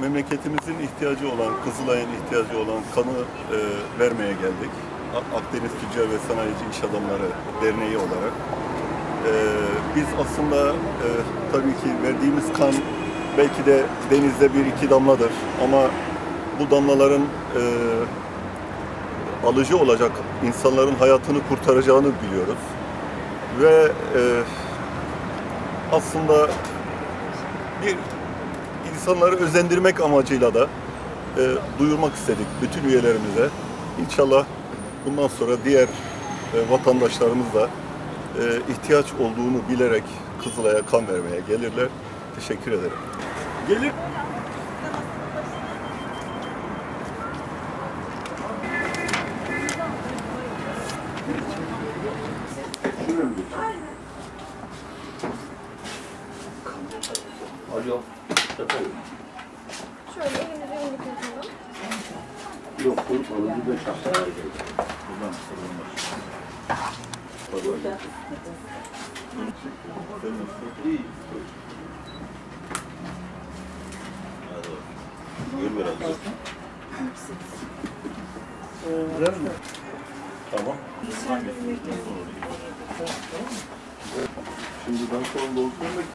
memleketimizin ihtiyacı olan, Kızılay'ın ihtiyacı olan kanı e, vermeye geldik. Akdeniz Tüccar ve Sanayici İş Adamları Derneği olarak. E, biz aslında e, tabii ki verdiğimiz kan belki de denizde bir iki damladır ama bu damlaların e, alıcı olacak insanların hayatını kurtaracağını biliyoruz. Ve e, aslında bir insanları özendirmek amacıyla da e, duyurmak istedik bütün üyelerimize. İnşallah bundan sonra diğer e, vatandaşlarımız da e, ihtiyaç olduğunu bilerek Kızılay'a kan vermeye gelirler. Teşekkür ederim. Gelir. Alo. Efendim. Şöyle elimizi yumruk yapalım. Yok, bu alıcı da şahsen geldi. Buradan sorulmaz. İyi. Buyur biraz. Tamam. Şimdi ben sorumlu olsun.